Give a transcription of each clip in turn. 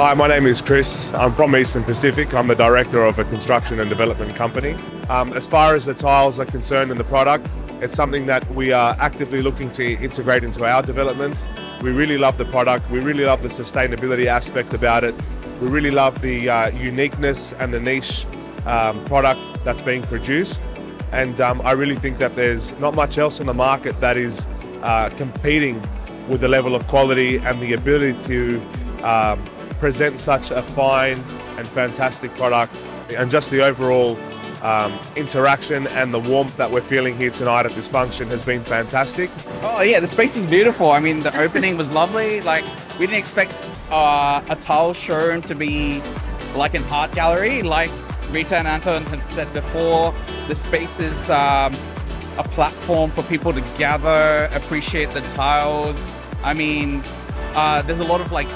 Hi, my name is Chris. I'm from Eastern Pacific. I'm the director of a construction and development company. Um, as far as the tiles are concerned in the product, it's something that we are actively looking to integrate into our developments. We really love the product. We really love the sustainability aspect about it. We really love the uh, uniqueness and the niche um, product that's being produced. And um, I really think that there's not much else on the market that is uh, competing with the level of quality and the ability to um, present such a fine and fantastic product and just the overall um, interaction and the warmth that we're feeling here tonight at this function has been fantastic. Oh yeah, the space is beautiful. I mean, the opening was lovely. Like we didn't expect uh, a tile showroom to be like an art gallery. Like Rita and Anton have said before, the space is um, a platform for people to gather, appreciate the tiles. I mean, uh, there's a lot of like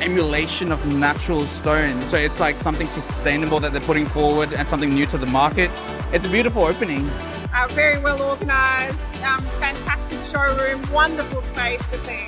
emulation of natural stone. So it's like something sustainable that they're putting forward and something new to the market. It's a beautiful opening. Uh, very well organised, um, fantastic showroom, wonderful space to see.